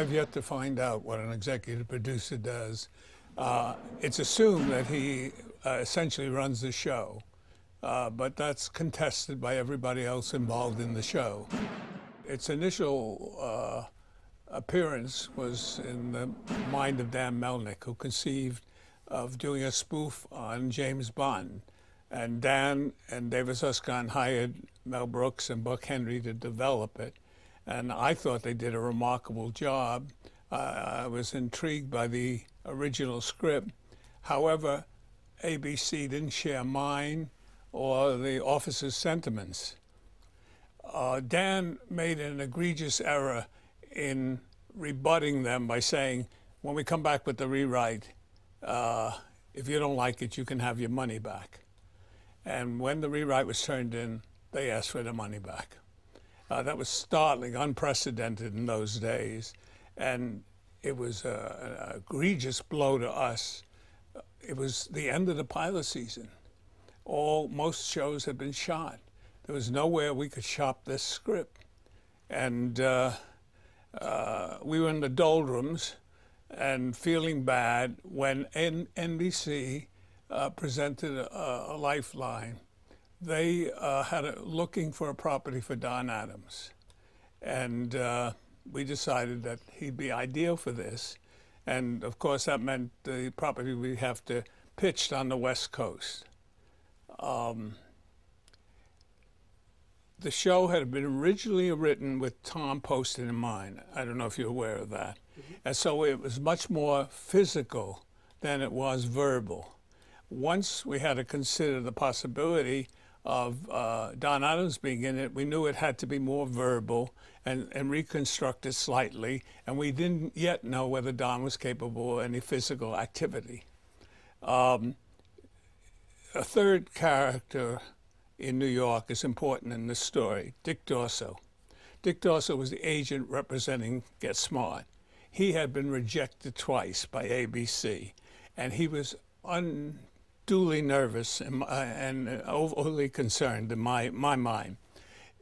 I've yet to find out what an executive producer does. Uh, it's assumed that he uh, essentially runs the show, uh, but that's contested by everybody else involved in the show. Its initial uh, appearance was in the mind of Dan Melnick, who conceived of doing a spoof on James Bond. And Dan and David Susskind hired Mel Brooks and Buck Henry to develop it. And I thought they did a remarkable job. Uh, I was intrigued by the original script. However, ABC didn't share mine or the office's sentiments. Uh, Dan made an egregious error in rebutting them by saying, when we come back with the rewrite, uh, if you don't like it, you can have your money back. And when the rewrite was turned in, they asked for the money back. Uh, that was startling, unprecedented in those days. And it was a, an egregious blow to us. It was the end of the pilot season. All most shows had been shot. There was nowhere we could shop this script, and uh, uh, we were in the doldrums and feeling bad when N- NBC uh, presented a, a, lifeline. They uh, had a, looking for a property for Don Adams, and uh, we decided that he'd be ideal for this. And of course, that meant the property we have to pitched on the West Coast. Um, the show had been originally written with Tom Poston in mind. I don't know if you're aware of that. Mm-hmm. And so it was much more physical than it was verbal. Once we had to consider the possibility of uh, Don Adams being in it, we knew it had to be more verbal and, and reconstructed slightly, and we didn't yet know whether Don was capable of any physical activity. Um, a third character in New York is important in this story, Dick Dorso. Dick Dorso was the agent representing Get Smart. He had been rejected twice by ABC, and he was unduly nervous and, uh, and overly concerned in my, my mind.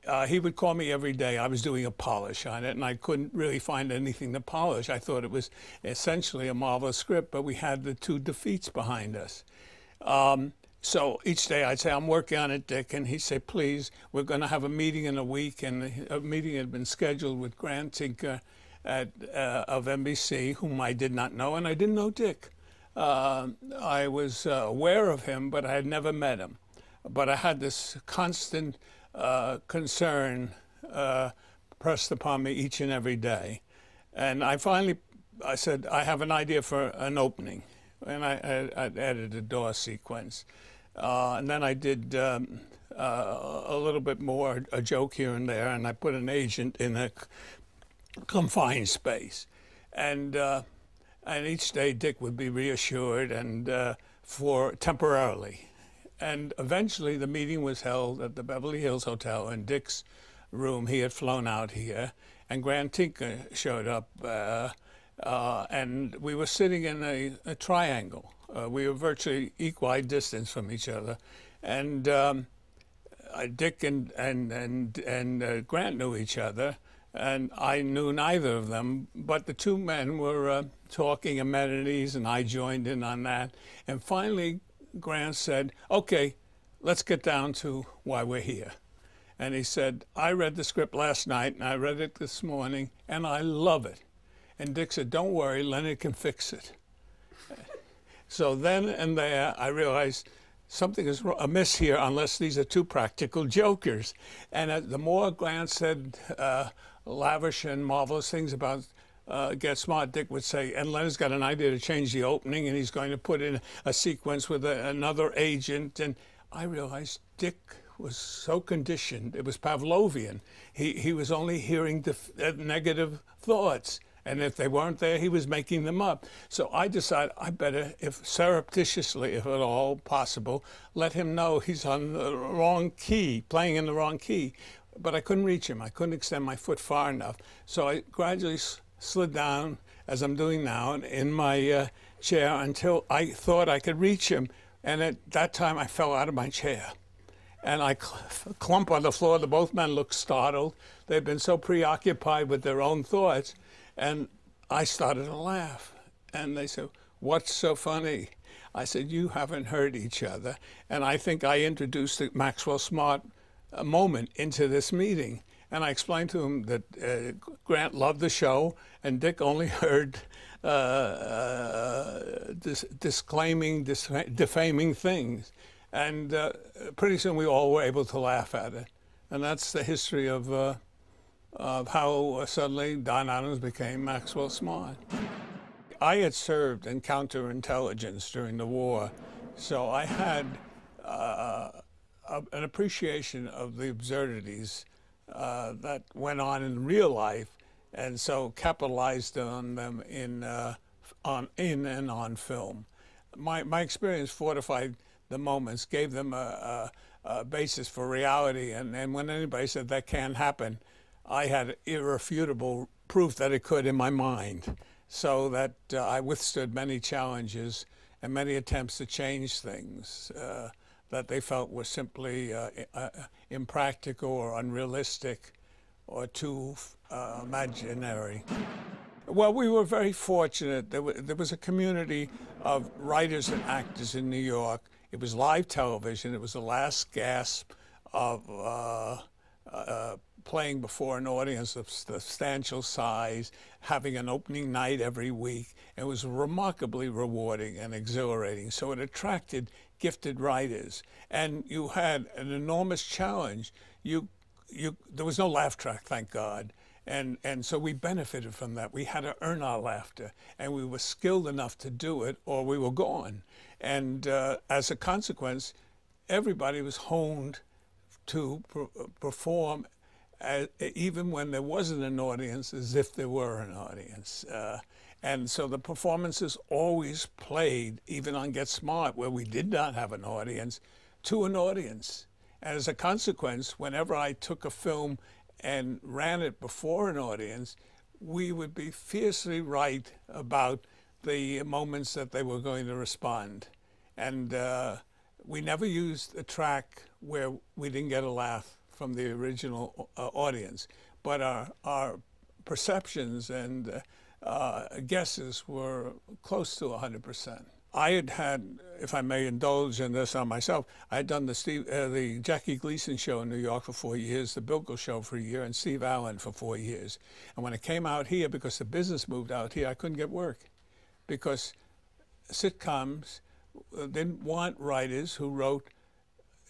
Uh, he would call me every day. I was doing a polish on it, and I couldn't really find anything to polish. I thought it was essentially a marvelous script, but we had the two defeats behind us. Um, so each day I'd say, I'm working on it, Dick. And he'd say, please, we're going to have a meeting in a week. And a meeting had been scheduled with Grant Tinker at, uh, of NBC, whom I did not know. And I didn't know Dick. Uh, I was uh, aware of him, but I had never met him. But I had this constant uh, concern uh, pressed upon me each and every day. And I finally, I said, I have an idea for an opening. And I, I, I added a door sequence. Uh, and then I did um, a little bit more, a joke here and there, and I put an agent in a confined space. And, and each day Dick would be reassured and uh, for temporarily. And eventually the meeting was held at the Beverly Hills Hotel in Dick's room. He had flown out here, and Grant Tinker showed up. Uh, uh, and we were sitting in a, a triangle. Uh, we were virtually equal distance from each other, and um, uh, Dick and and and and uh, Grant knew each other, and I knew neither of them. But the two men were uh, talking amenities, and I joined in on that. And finally, Grant said, "Okay, let's get down to why we're here." And he said, "I read the script last night, and I read it this morning, and I love it." And Dick said, Don't worry, Leonard can fix it. so then and there, I realized something is amiss here unless these are two practical jokers. And uh, the more Grant said uh, lavish and marvelous things about uh, Get Smart, Dick would say, and Leonard's got an idea to change the opening, and he's going to put in a sequence with a, another agent. And I realized Dick was so conditioned, it was Pavlovian. He, he was only hearing the uh, negative thoughts. And if they weren't there, he was making them up. So I decided I better, if surreptitiously, if at all possible, let him know he's on the wrong key, playing in the wrong key. But I couldn't reach him. I couldn't extend my foot far enough. So I gradually slid down, as I'm doing now, in my uh, chair until I thought I could reach him. And at that time, I fell out of my chair. And I cl- clump on the floor. The both men looked startled. They'd been so preoccupied with their own thoughts and I started to laugh. And they said, What's so funny? I said, You haven't heard each other. And I think I introduced Maxwell Smart uh, moment into this meeting. And I explained to him that uh, Grant loved the show and Dick only heard uh, uh, dis- disclaiming, dis- defaming things. And uh, pretty soon we all were able to laugh at it. And that's the history of, uh, of how suddenly Don Adams became Maxwell Smart. I had served in counterintelligence during the war, so I had an appreciation of the absurdities uh, that went on in real life, and so capitalized on them in uh, on in and on film. My my experience fortified the moments, gave them a, a, a basis for reality, and, and when anybody said that can't happen, I had irrefutable proof that it could in my mind so that uh, I withstood many challenges and many attempts to change things uh, that they felt were simply uh, uh impractical or unrealistic or too uh, imaginary. Well, we were very fortunate. There, there was a community of writers and actors in New York. It was live television. It was the last gasp of uh, playing before an audience of substantial size, having an opening night every week. It was remarkably rewarding and exhilarating. So it attracted gifted writers. And you had an enormous challenge. You, you, there was no laugh track, thank God. And, and so we benefited from that. We had to earn our laughter, and we were skilled enough to do it, or we were gone. And uh, as a consequence, everybody was honed to perform as, even when there wasn't an audience, as if there were an audience. Uh, and so the performances always played, even on Get Smart, where we did not have an audience, to an audience. And as a consequence, whenever I took a film and ran it before an audience, we would be fiercely right about the moments that they were going to respond. And uh, we never used a track where we didn't get a laugh from the original uh, audience, but our, our perceptions and uh, guesses were close to 100%. I had had, if I may indulge in this on myself, I had done the Steve, uh, the Jackie Gleason show in New York for four years, the Bilko show for a year, and Steve Allen for four years. And when I came out here, because the business moved out here, I couldn't get work, because sitcoms uh, didn't want writers who wrote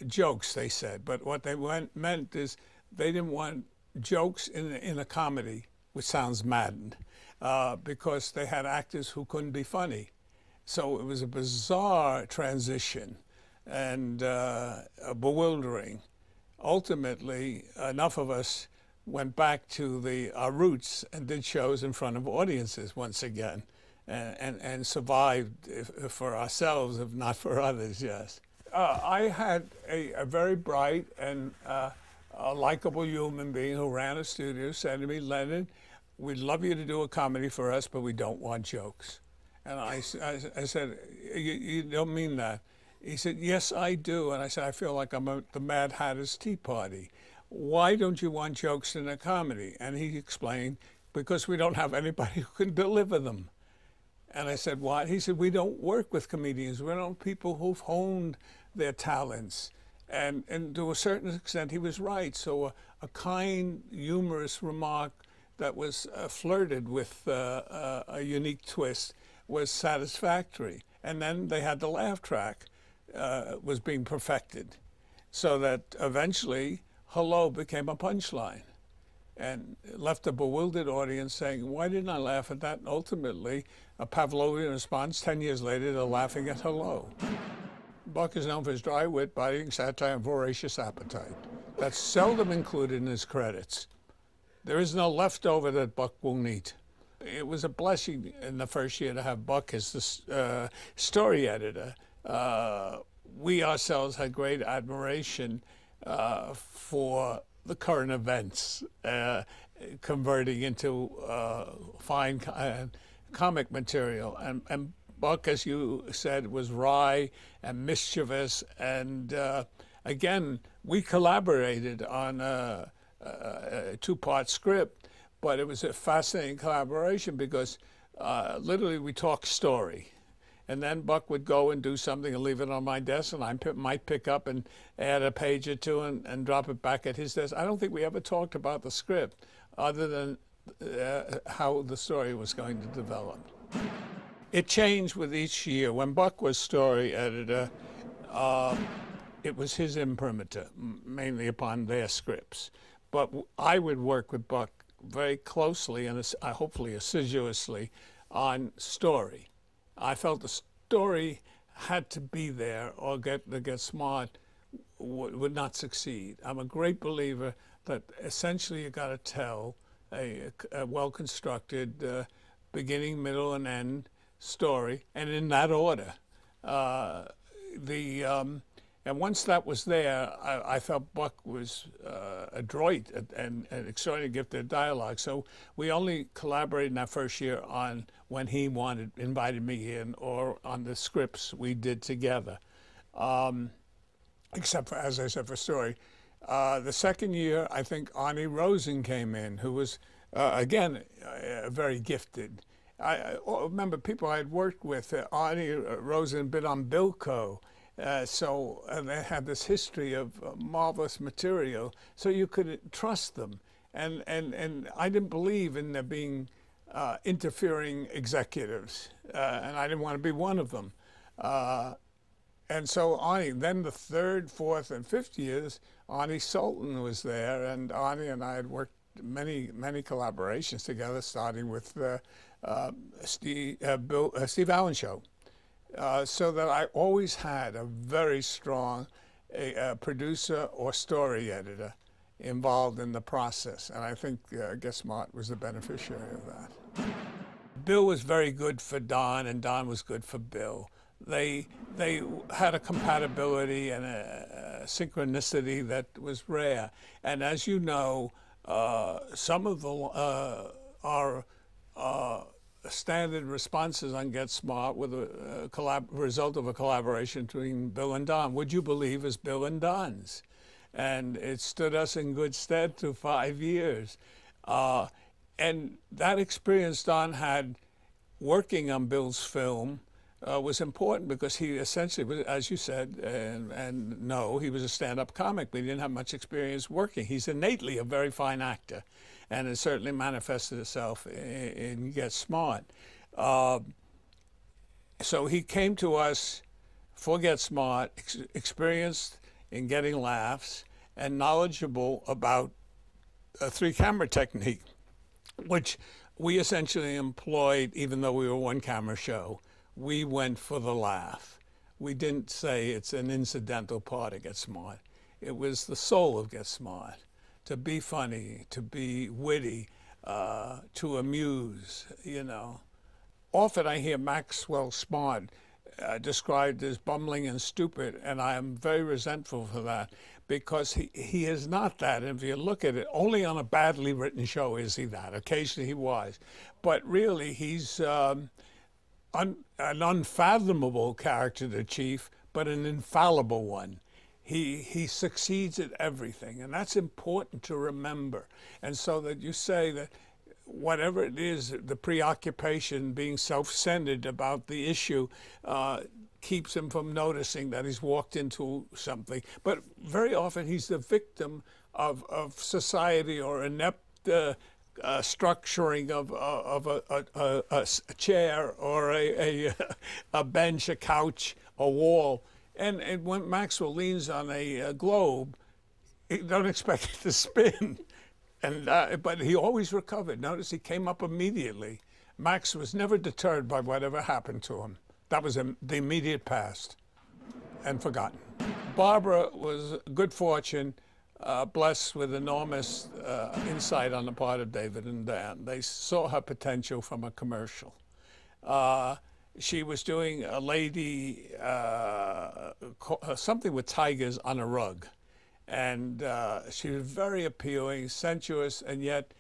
jokes, they said. But what they went, meant is they didn't want jokes in, in a comedy, which sounds maddened, uh, because they had actors who couldn't be funny. So it was a bizarre transition and uh, bewildering. Ultimately, enough of us went back to the our roots and did shows in front of audiences once again, and and, and survived if, if for ourselves, if not for others. Yes uh, I had a, a, very bright and uh, likable human being who ran a studio said to me, Leonard, we'd love you to do a comedy for us, but we don't want jokes. And I, I, I said, you, don't mean that. He said, yes, I do. And I said, I feel like I'm at the Mad Hatter's Tea Party. Why don't you want jokes in a comedy? And he explained, because we don't have anybody who can deliver them. And I said, Why? He said, we don't work with comedians. We don't people who've honed their talents. And, and to a certain extent, he was right. So a, a kind, humorous remark that was uh, flirted with uh, uh, a unique twist was satisfactory. And then they had the laugh track uh, was being perfected, so that eventually "Hello" became a punchline, and left a bewildered audience saying, "Why didn't I laugh at that?" And ultimately, a Pavlovian response. Ten years later, they're laughing at "Hello." Buck is known for his dry wit, biting satire, and voracious appetite. That's seldom included in his credits. There is no leftover that Buck won't eat. It was a blessing in the first year to have Buck as the uh, story editor. Uh, we ourselves had great admiration uh, for the current events, uh, converting into uh, fine uh, comic material. And, and Buck, as you said, was wry and mischievous. And again, we collaborated on a, two part script, but it was a fascinating collaboration because uh, literally we talked story. And then Buck would go and do something and leave it on my desk, and I might pick up and add a page or two and, and drop it back at his desk. I don't think we ever talked about the script other than uh, how the story was going to develop. It changed with each year. When Buck was story editor, uh, it was his imprimatur, mainly upon their scripts. But I would work with Buck very closely and uh, hopefully assiduously on story. I felt the story had to be there or get the Get Smart would not succeed. I'm a great believer that essentially you got to tell a, a well constructed uh, beginning, middle, and end story, and in that order. Uh, the um, and once that was there, I, I felt Buck was uh, adroit and, and extraordinarily gifted dialogue. So we only collaborated in that first year on when he wanted invited me in, or on the scripts we did together. Um, except for, as I said, for story. Uh, the second year, I think Arnie Rosen came in, who was uh, again uh, very gifted. I, I, oh, remember people I had worked with. Uh, Arnie Rosen been on Bilko. Uh, so they had this history of uh, marvelous material, so you could trust them. And, and, and I didn't believe in there being uh, interfering executives, uh, and I didn't want to be one of them. Uh, and so Arnie, then the third, fourth, and fifth years, Arnie Sultan was there, and Arnie and I had worked many, many collaborations together, starting with Steve, Bill, Steve Allen Show. Uh, so that I always had a very strong a, a producer or story editor involved in the process. And I think uh, Get was the beneficiary of that. Bill was very good for Don, and Don was good for Bill. They, they had a compatibility and a, a synchronicity that was rare. And as you know, uh, some of the, uh, our uh, standard responses on Get Smart were the uh, result of a collaboration between Bill and Don. Would you believe is Bill and Don's? And it stood us in good stead through five years. Uh, and that experience Don had working on Bill's film uh, was important because he essentially was, as you said, and, and no, he was a stand-up comic, but he didn't have much experience working. He's innately a very fine actor and it certainly manifested itself in, Get Smart. Uh, so he came to us for Get Smart, ex experienced in getting laughs, and knowledgeable about a three camera technique, which we essentially employed even though we were one camera show. We went for the laugh. We didn't say it's an incidental part of Get Smart. It was the soul of Get Smart to be funny, to be witty, uh, to amuse, you know. Often I hear Maxwell Smart uh, described as bumbling and stupid, and I am very resentful for that because he, he is not that. And if you look at it, only on a badly written show is he that. Occasionally he was. But really, he's um, un, an unfathomable character, the chief, but an infallible one he, he succeeds at everything. And that's important to remember. And so that you say that whatever it is, the preoccupation, being self centered about the issue, uh, keeps him from noticing that he's walked into something. But very often he's the victim of, of society or inept. Uh, uh, structuring of, uh, of a, a, a, a, chair or a, a, bench, a couch, a wall, and, and when Maxwell leans on a, a globe, you don't expect it to spin. And, uh, but he always recovered. Notice he came up immediately. Max was never deterred by whatever happened to him. That was the immediate past and forgotten. Barbara was good fortune, uh, blessed with enormous uh, insight on the part of David and Dan. They saw her potential from a commercial. Uh, she was doing a lady, uh, uh, something with tigers on a rug. And uh, she was very appealing, sensuous, and yet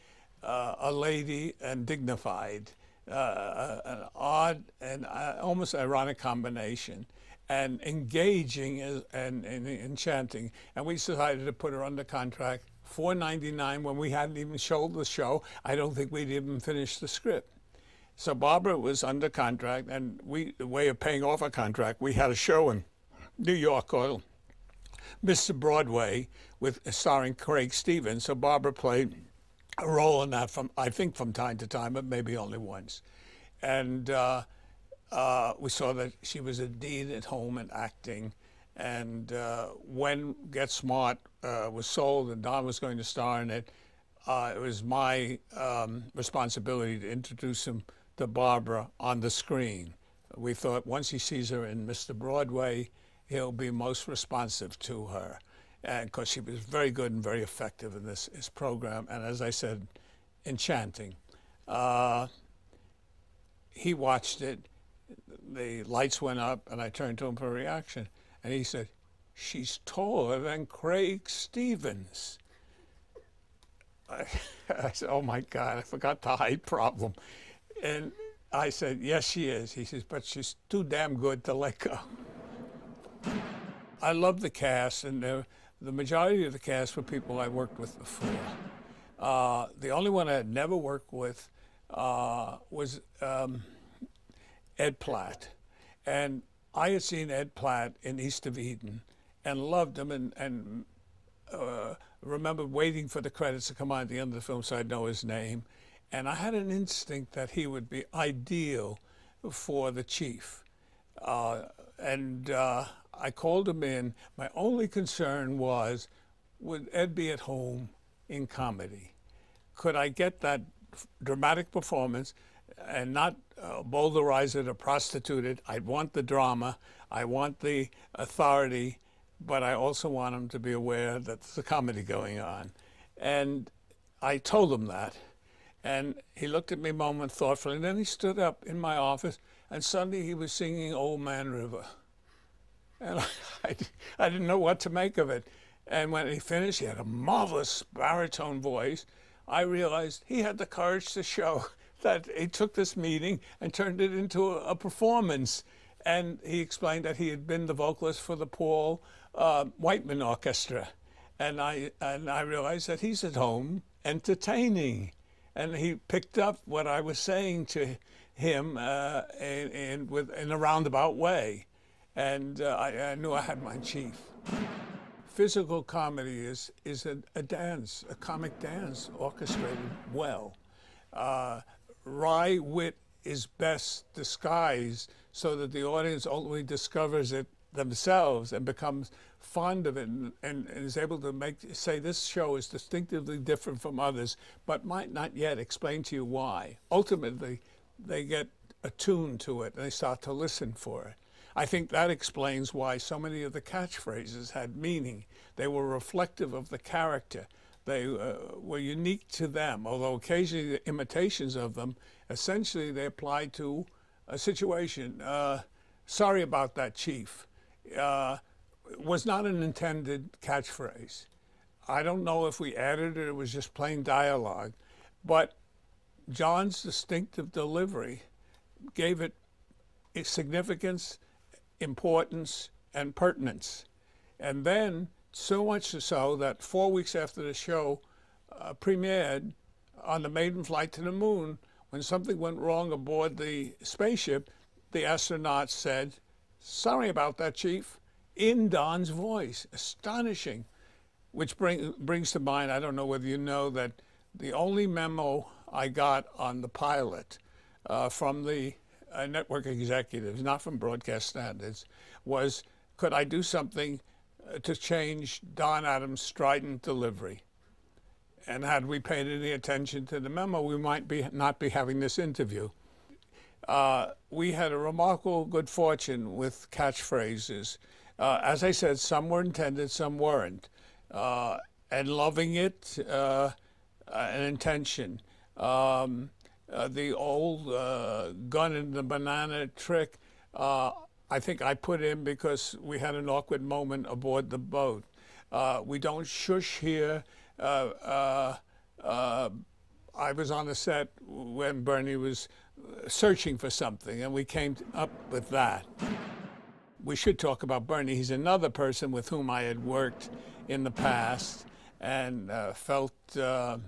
uh, a lady and dignified. Uh, an odd and uh, almost ironic combination. and engaging and, and, and enchanting. And we decided to put her under contract. 4.99 when we hadn't even showed the show. I don't think we'd even finished the script. So Barbara was under contract, and we, the way of paying off a contract, we had a show in New York called Mr. Broadway, with starring Craig Stevens. So Barbara played a role in that from I think from time to time, but maybe only once. And uh, uh, we saw that she was indeed at home and acting. And uh, when Get Smart uh, was sold and Don was going to star in it, uh, it was my um, responsibility to introduce him to Barbara on the screen. We thought once he sees her in Mr. Broadway, he'll be most responsive to her because she was very good and very effective in this, this program, and as I said, enchanting. Uh, he watched it, the lights went up, and I turned to him for a reaction, and he said, She's taller than Craig Stevens. I, I said, Oh my God, I forgot the height problem. And I said, Yes, she is. He says, But she's too damn good to let go. I love the cast, and the majority of the cast were people I worked with before. Uh, the only one I had never worked with uh, was um, Ed Platt. And I had seen Ed Platt in East of Eden and loved him and, and uh, remember waiting for the credits to come on at the end of the film so I'd know his name. And I had an instinct that he would be ideal for the chief. Uh, and uh, I called him in. My only concern was, would Ed be at home in comedy? Could I get that dramatic performance and not uh, bowdlerize it or prostitute it? I'd want the drama. I want the authority, but I also want him to be aware that there's a comedy going on. And I told him that. And he looked at me a moment thoughtfully, and then he stood up in my office, and suddenly he was singing Old Man River. And I, I didn't know what to make of it. And when he finished, he had a marvelous baritone voice. I realized he had the courage to show that he took this meeting and turned it into a, a performance. And he explained that he had been the vocalist for the Paul uh, Whiteman Orchestra. And I, and I realized that he's at home entertaining. And he picked up what I was saying to him uh, in, in, with, in a roundabout way and uh, I, I, knew I had my chief. Physical comedy is, is a, a dance, a comic dance orchestrated well. Uh, wry wit is best disguised so that the audience ultimately discovers it themselves and becomes fond of it and, and, is able to make say this show is distinctively different from others, but might not yet explain to you why. Ultimately, they get attuned to it and they start to listen for it. I think that explains why so many of the catchphrases had meaning. They were reflective of the character. They uh, were unique to them, although occasionally the imitations of them, essentially they applied to a situation. Uh, sorry about that, Chief. Uh, was not an intended catchphrase. I don't know if we added it, or it was just plain dialogue. But John's distinctive delivery gave it significance importance, and pertinence. And then, so much so that four weeks after the show uh, premiered on the maiden flight to the moon, when something went wrong aboard the spaceship, the astronauts said, Sorry about that, Chief, in Don's voice. Astonishing. Which bring, brings to mind, I don't know whether you know that the only memo I got on the pilot uh, from the uh, network executives, not from broadcast standards, was could I do something uh, to change Don Adams' strident delivery? And had we paid any attention to the memo, we might be not be having this interview. Uh, we had a remarkable good fortune with catchphrases. Uh, as I said, some were intended, some weren't. Uh, and loving it, uh, an intention. Um, uh, the old uh, gun and the banana trick, uh, I think I put in because we had an awkward moment aboard the boat. Uh, we don't shush here. Uh, uh, I was on the set when Bernie was searching for something, and we came up with that. We should talk about Bernie. He's another person with whom I had worked in the past and uh, felt uh,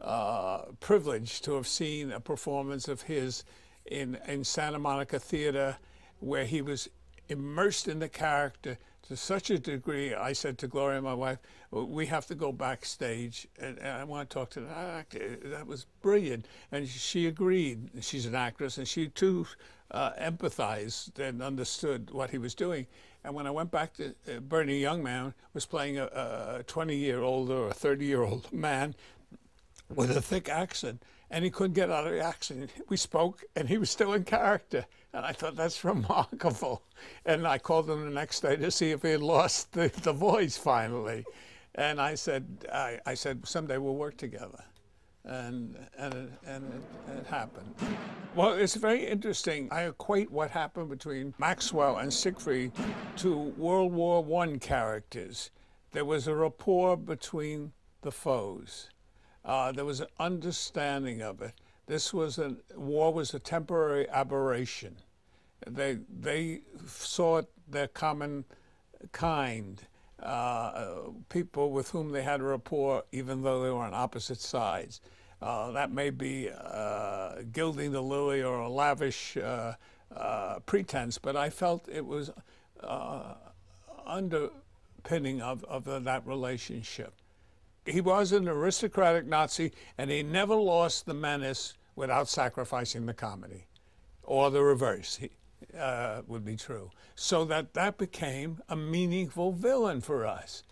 uh, privileged to have seen a performance of his in, in Santa Monica Theater where he was immersed in the character to such a degree. I said to Gloria, my wife, we have to go backstage and, and I want to talk to the actor. That was brilliant. And she agreed. She's an actress and she too uh, empathized and understood what he was doing. And when I went back to uh, Bernie Youngman was playing a 20 year old or a 30 year old man with a thick accent and he couldn't get out of the accent. We spoke, and he was still in character. And I thought, that's remarkable. And I called him the next day to see if he had lost the, the voice finally. And I said, I, I said, someday we'll work together. And, and, it, and it, it happened. Well, it's very interesting. I equate what happened between Maxwell and Siegfried to World War I characters. There was a rapport between the foes. Uh, there was an understanding of it. This was a war was a temporary aberration. They they saw their common kind, uh, people with whom they had a rapport, even though they were on opposite sides. Uh, that may be uh, gilding the lily or a lavish uh, uh, pretense, but I felt it was underpinning of, of that relationship he was an aristocratic Nazi, and he never lost the menace without sacrificing the comedy, or the reverse he, uh, would be true. So that that became a meaningful villain for us,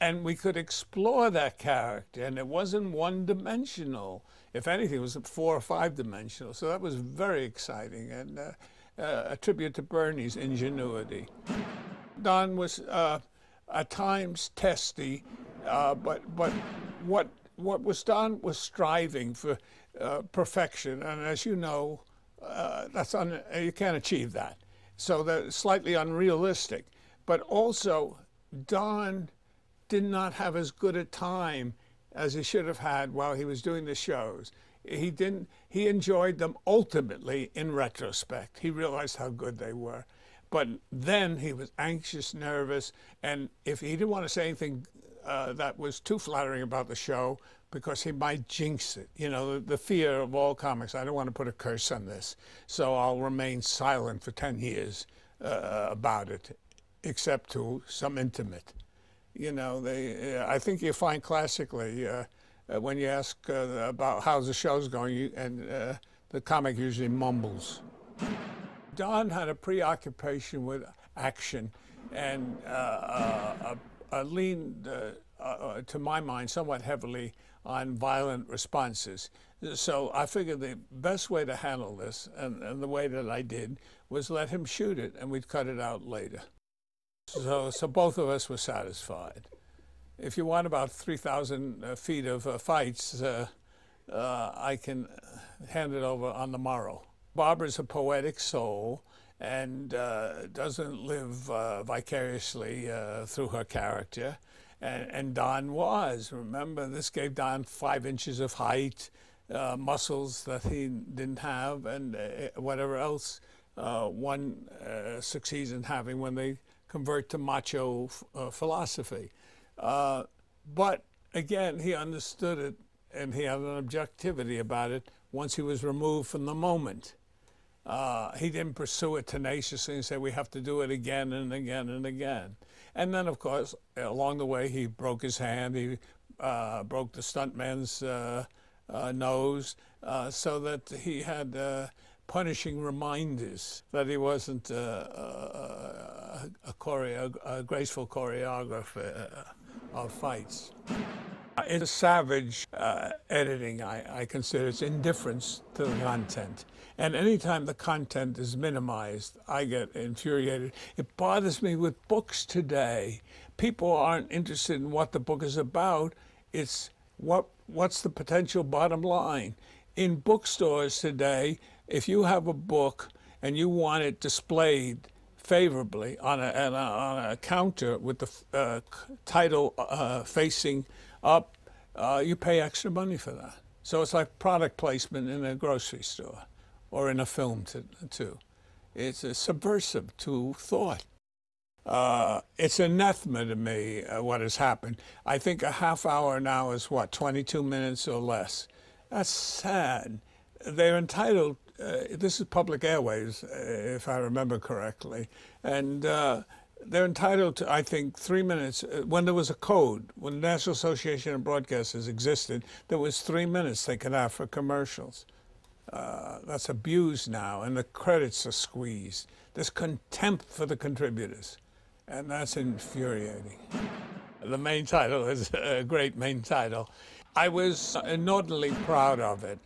and we could explore that character, and it wasn't one-dimensional. If anything, it was four or five-dimensional. So that was very exciting, and uh, uh, a tribute to Bernie's ingenuity. Don was uh, at times testy uh, but but what what was Don was striving for uh, perfection, and as you know, uh, that's un, you can't achieve that. So that's slightly unrealistic. But also, Don did not have as good a time as he should have had while he was doing the shows. He didn't. He enjoyed them ultimately in retrospect. He realized how good they were. But then he was anxious, nervous, and if he didn't want to say anything uh, that was too flattering about the show because he might jinx it. You know, the, the, fear of all comics. I don't want to put a curse on this, so I'll remain silent for 10 years uh, about it, except to some intimate. You know, they. Uh, I think you find classically uh, uh, when you ask about how the show's going, you, and the comic usually mumbles. Don had a preoccupation with action and uh, uh, leaned, uh, uh, to my mind, somewhat heavily on violent responses. So I figured the best way to handle this, and, and, the way that I did, was let him shoot it, and we'd cut it out later. So, so both of us were satisfied. If you want about 3,000 uh, feet of uh, fights, uh, I can hand it over on the morrow. Barbara's a poetic soul, and uh, doesn't live uh, vicariously uh, through her character. And, and, Don was. Remember, this gave Don five inches of height, uh, muscles that he didn't have, and uh, whatever else uh, one succeeds in having when they convert to macho philosophy. but again, he understood it and he had an objectivity about it once he was removed from the moment. Uh, he didn't pursue it tenaciously and say, we have to do it again and again and again. And then, of course, along the way, he broke his hand, he uh, broke the stuntman's uh, uh nose, uh, so that he had uh, punishing reminders that he wasn't a, choreo- a graceful choreographer of fights. It's savage uh, editing, I, I, consider. It's indifference to the content. And anytime the content is minimized, I get infuriated. It bothers me with books today. People aren't interested in what the book is about. It's what what's the potential bottom line. In bookstores today, if you have a book and you want it displayed favorably on a, on a, on a counter with the uh, title uh, facing up, uh, you pay extra money for that. So it's like product placement in a grocery store or in a film too. it's uh, subversive to thought. Uh, it's anathema to me uh, what has happened. I think a half hour now is what, 22 minutes or less. That's sad. They're entitled, uh, this is public airways, uh, if I remember correctly, and uh, they're entitled to, I think, three minutes. Uh, when there was a code, when the National Association of Broadcasters existed, there was three minutes they could have for commercials. that's abused now, and the credits are squeezed. There's contempt for the contributors and that's infuriating. The main title is a great main title. I was inordinately proud of it.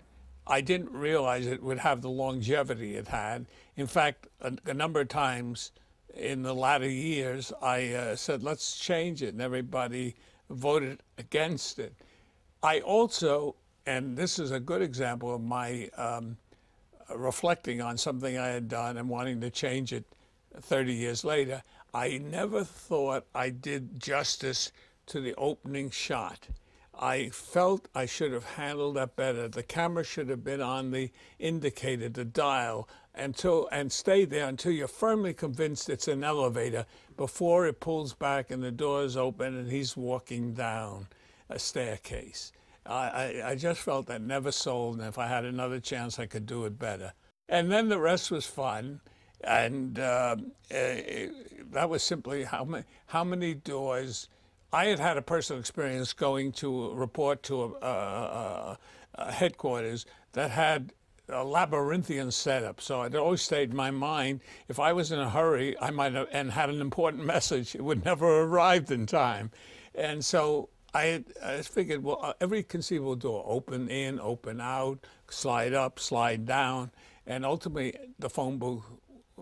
I didn't realize it would have the longevity it had. In fact, a, a number of times in the latter years, I uh, said, let's change it, and everybody voted against it. I also, and this is a good example of my um, reflecting on something I had done and wanting to change it 30 years later, I never thought I did justice to the opening shot. I felt I should have handled that better. The camera should have been on the indicator, the dial, until and stay there until you're firmly convinced it's an elevator before it pulls back and the doors open and he's walking down a staircase. I, I, I just felt that never sold, and if I had another chance, I could do it better. And then the rest was fun. And uh, eh, that was simply how many, how many doors. I had had a personal experience going to report to a, a, a headquarters that had a labyrinthian setup. So it always stayed in my mind. If I was in a hurry, I might have and had an important message. It would never arrived in time, and so I, I figured, well, uh, every conceivable door, open in, open out, slide up, slide down, and ultimately the phone booth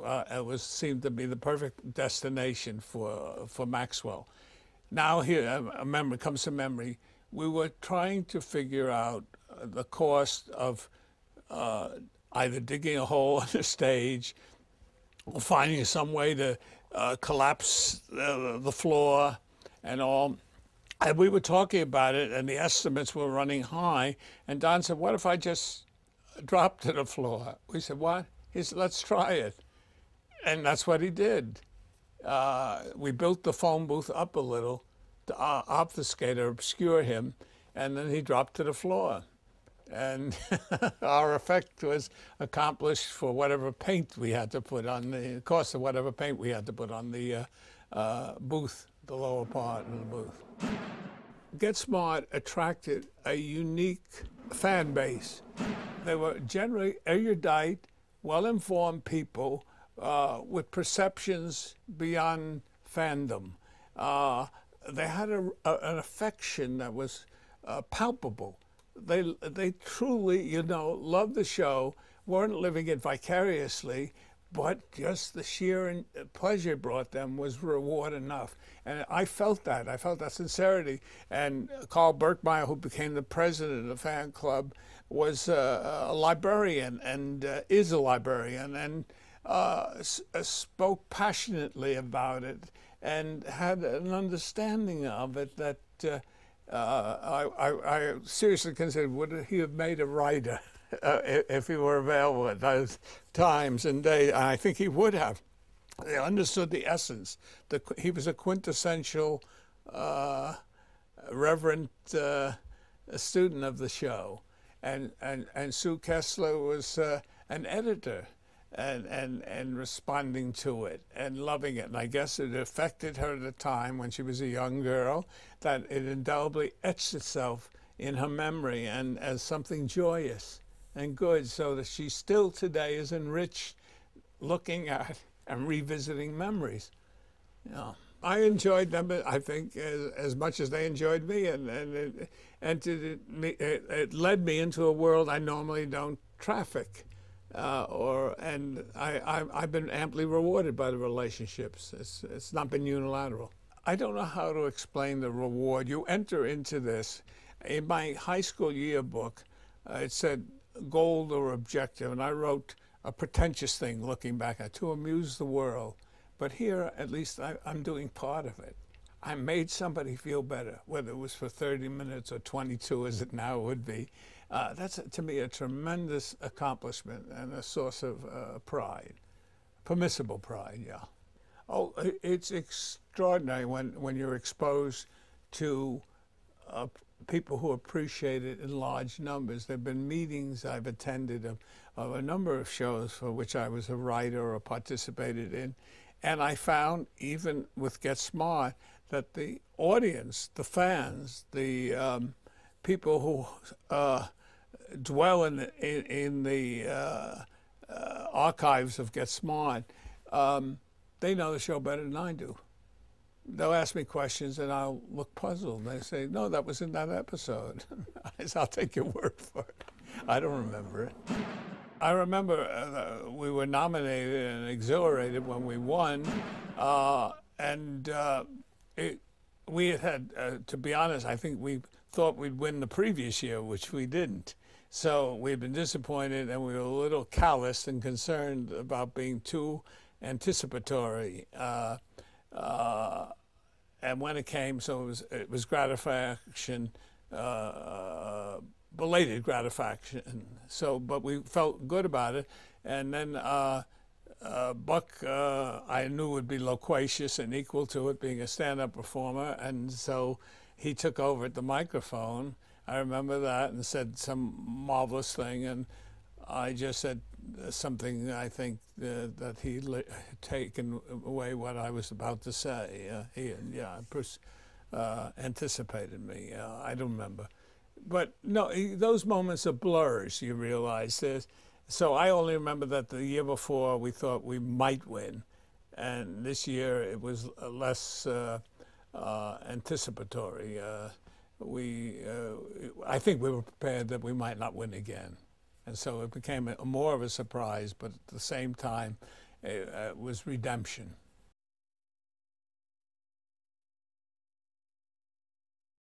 uh, was seemed to be the perfect destination for for Maxwell. Now here a memory comes to memory. We were trying to figure out uh, the cost of uh, either digging a hole on the stage or finding some way to uh, collapse the, the floor and all. And we were talking about it, and the estimates were running high. And Don said, "What if I just dropped to the floor?" We said, "What?" He said, "Let's try it." And that's what he did. Uh, we built the phone booth up a little to uh, obfuscate or obscure him, and then he dropped to the floor. And our effect was accomplished for whatever paint we had to put on the cost of whatever paint we had to put on the uh, uh, booth, the lower part of the booth. Get Smart attracted a unique fan base. They were generally erudite, well informed people uh, with perceptions beyond fandom. Uh, they had a, a, an affection that was uh, palpable. They, they truly, you know, loved the show, weren't living it vicariously, but just the sheer pleasure brought them was reward enough. And I felt that. I felt that sincerity. And Carl Birkmeyer, who became the president of the fan club, was uh, a librarian and uh, is a librarian. And uh, uh, spoke passionately about it and had an understanding of it that uh, uh, I, I, I, seriously considered would he have made a writer uh, if he were available at those times and days. I think he would have. He understood the essence. The, he was a quintessential uh, reverent student of the show. And, and, and Sue Kessler was an editor and, and, and responding to it and loving it. And I guess it affected her at the time when she was a young girl, that it indelibly etched itself in her memory and as something joyous and good, so that she still today is enriched looking at and revisiting memories. You know, I enjoyed them, I think, as, as much as they enjoyed me, and and it, and it, it led me into a world I normally don't traffic uh, or and I, I, have been amply rewarded by the relationships. It's, it's not been unilateral. I don't know how to explain the reward. You enter into this. In my high school yearbook, uh, it said goal or objective, and I wrote a pretentious thing looking back at to amuse the world. But here, at least, I, I'm doing part of it. I made somebody feel better, whether it was for 30 minutes or 22, as it now would be. Uh, that's to me a tremendous accomplishment and a source of uh, pride. Permissible pride, yeah. Oh, it's extraordinary when, when you're exposed to uh, people who appreciate it in large numbers. There have been meetings I've attended of, of a number of shows for which I was a writer or participated in. And I found, even with Get Smart, that the audience, the fans, the um, people who uh, dwell in, in, in the uh, uh, archives of Get Smart, um, they know the show better than I do. They'll ask me questions and I'll look puzzled. They say, no, that was in that episode. I say, I'll take your word for it. I don't remember it. I remember uh, we were nominated and exhilarated when we won. Uh, and uh, it, we had, uh, to be honest, I think we thought we'd win the previous year, which we didn't. So we'd been disappointed and we were a little callous and concerned about being too anticipatory. Uh, uh, and when it came, so it was, it was gratification, uh, belated gratification. So, but we felt good about it. And then uh, uh, Buck, uh, I knew would be loquacious and equal to it, being a stand-up performer, and so he took over at the microphone. I remember that and said some marvelous thing, and I just said something I think uh, that he had taken away what I was about to say. Uh, he, yeah, uh, anticipated me. Uh, I don't remember, but no, he, those moments are blurs. You realize this. So I only remember that the year before we thought we might win, and this year it was less uh, uh, anticipatory. We, I think we were prepared that we might not win again. And so it became a, more of a surprise, but at the same time, it, uh, it was redemption.